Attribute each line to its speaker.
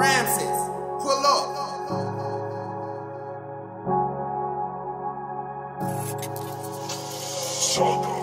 Speaker 1: Ramses, pull up. Shut